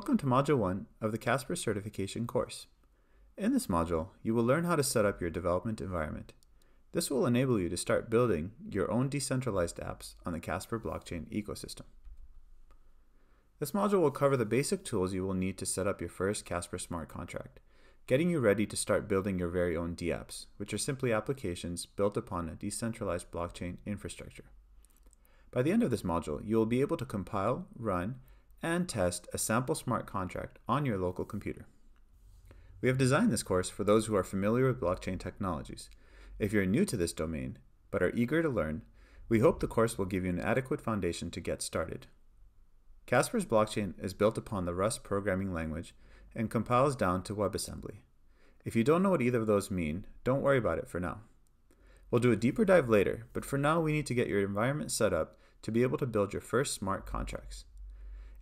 Welcome to Module 1 of the Casper Certification course. In this module, you will learn how to set up your development environment. This will enable you to start building your own decentralized apps on the Casper blockchain ecosystem. This module will cover the basic tools you will need to set up your first Casper smart contract, getting you ready to start building your very own dApps, which are simply applications built upon a decentralized blockchain infrastructure. By the end of this module, you will be able to compile, run, and test a sample smart contract on your local computer. We have designed this course for those who are familiar with blockchain technologies. If you're new to this domain, but are eager to learn, we hope the course will give you an adequate foundation to get started. Casper's blockchain is built upon the Rust programming language and compiles down to WebAssembly. If you don't know what either of those mean, don't worry about it for now. We'll do a deeper dive later, but for now we need to get your environment set up to be able to build your first smart contracts.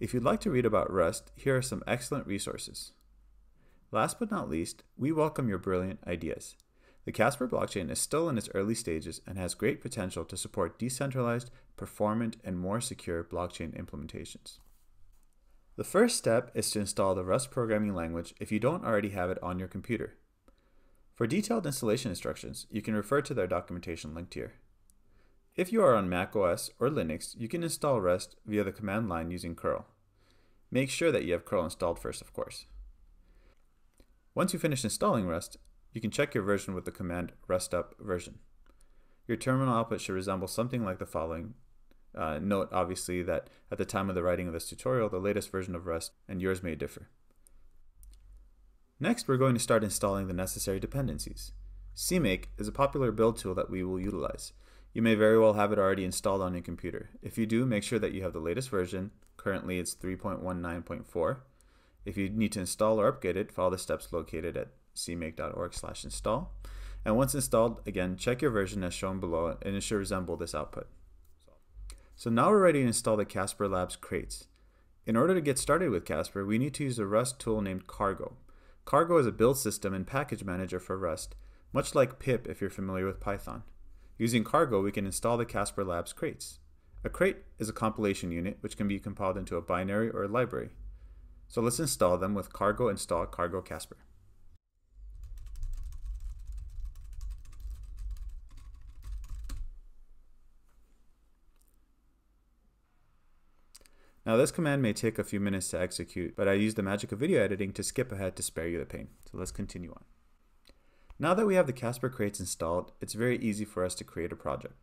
If you'd like to read about Rust, here are some excellent resources. Last but not least, we welcome your brilliant ideas. The Casper blockchain is still in its early stages and has great potential to support decentralized, performant, and more secure blockchain implementations. The first step is to install the Rust programming language if you don't already have it on your computer. For detailed installation instructions, you can refer to their documentation linked here. If you are on Mac OS or Linux, you can install Rust via the command line using curl. Make sure that you have curl installed first, of course. Once you finish installing Rust, you can check your version with the command rustup version. Your terminal output should resemble something like the following. Uh, note, obviously, that at the time of the writing of this tutorial, the latest version of Rust and yours may differ. Next, we're going to start installing the necessary dependencies. CMake is a popular build tool that we will utilize. You may very well have it already installed on your computer. If you do, make sure that you have the latest version. Currently it's 3.19.4. If you need to install or upgrade it, follow the steps located at cmake.org slash install. And once installed, again, check your version as shown below and it should resemble this output. So now we're ready to install the Casper Labs crates. In order to get started with Casper, we need to use a Rust tool named Cargo. Cargo is a build system and package manager for Rust, much like pip if you're familiar with Python. Using Cargo, we can install the Casper Labs crates. A crate is a compilation unit which can be compiled into a binary or a library. So let's install them with cargo install cargo Casper. Now this command may take a few minutes to execute, but I used the magic of video editing to skip ahead to spare you the pain. So let's continue on. Now that we have the Casper crates installed, it's very easy for us to create a project.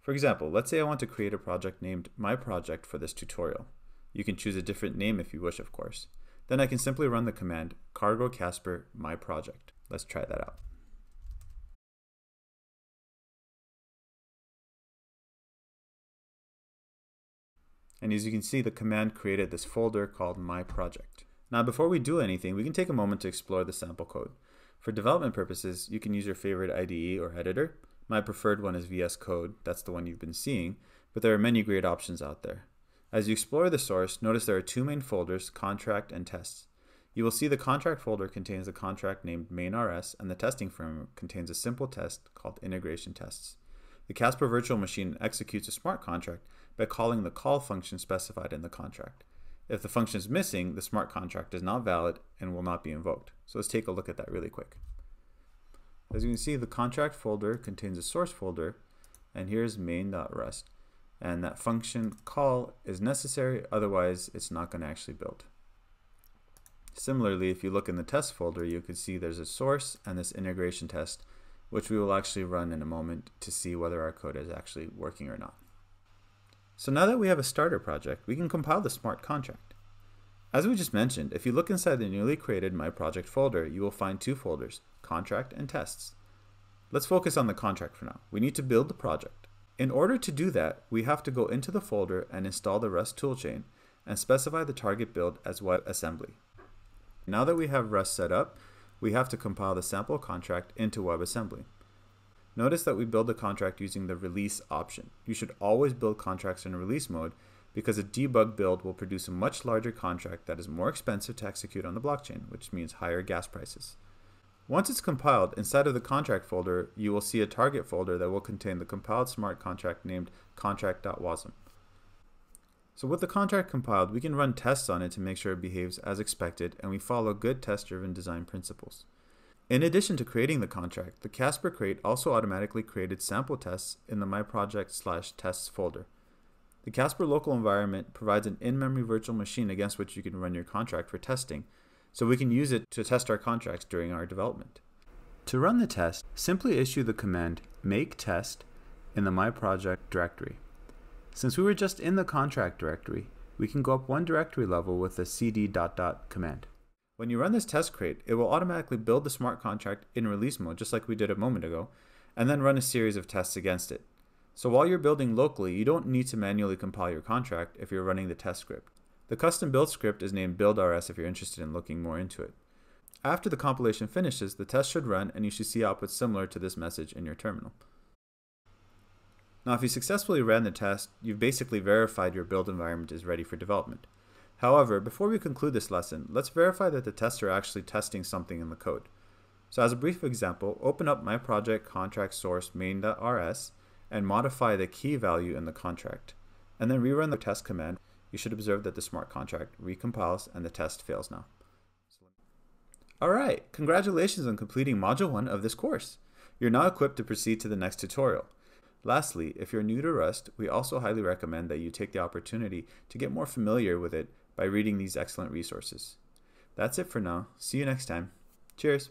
For example, let's say I want to create a project named My Project for this tutorial. You can choose a different name if you wish, of course. Then I can simply run the command cargo casper my project. Let's try that out. And as you can see, the command created this folder called my project. Now before we do anything, we can take a moment to explore the sample code. For development purposes, you can use your favorite IDE or editor. My preferred one is VS Code, that's the one you've been seeing, but there are many great options out there. As you explore the source, notice there are two main folders, contract and tests. You will see the contract folder contains a contract named mainRS and the testing framework contains a simple test called integration tests. The Casper virtual machine executes a smart contract by calling the call function specified in the contract. If the function is missing, the smart contract is not valid and will not be invoked. So let's take a look at that really quick. As you can see, the contract folder contains a source folder, and here's main.rust. And that function call is necessary, otherwise it's not going to actually build. Similarly, if you look in the test folder, you can see there's a source and this integration test, which we will actually run in a moment to see whether our code is actually working or not. So now that we have a starter project, we can compile the smart contract. As we just mentioned, if you look inside the newly created My Project folder, you will find two folders, Contract and Tests. Let's focus on the contract for now. We need to build the project. In order to do that, we have to go into the folder and install the Rust toolchain and specify the target build as WebAssembly. Now that we have Rust set up, we have to compile the sample contract into WebAssembly. Notice that we build the contract using the release option. You should always build contracts in release mode because a debug build will produce a much larger contract that is more expensive to execute on the blockchain, which means higher gas prices. Once it's compiled, inside of the contract folder, you will see a target folder that will contain the compiled smart contract named contract.wasm. So with the contract compiled, we can run tests on it to make sure it behaves as expected and we follow good test-driven design principles. In addition to creating the contract, the Casper crate also automatically created sample tests in the My Project slash tests folder. The Casper local environment provides an in-memory virtual machine against which you can run your contract for testing, so we can use it to test our contracts during our development. To run the test, simply issue the command make test in the My Project directory. Since we were just in the contract directory, we can go up one directory level with the cd dot dot command. When you run this test crate, it will automatically build the smart contract in release mode, just like we did a moment ago, and then run a series of tests against it. So while you're building locally, you don't need to manually compile your contract if you're running the test script. The custom build script is named buildrs if you're interested in looking more into it. After the compilation finishes, the test should run and you should see output similar to this message in your terminal. Now, if you successfully ran the test, you've basically verified your build environment is ready for development. However, before we conclude this lesson, let's verify that the tests are actually testing something in the code. So as a brief example, open up my project contract source main.rs and modify the key value in the contract. And then rerun the test command. You should observe that the smart contract recompiles and the test fails now. Alright, congratulations on completing Module 1 of this course. You're now equipped to proceed to the next tutorial. Lastly, if you're new to Rust, we also highly recommend that you take the opportunity to get more familiar with it by reading these excellent resources. That's it for now. See you next time. Cheers.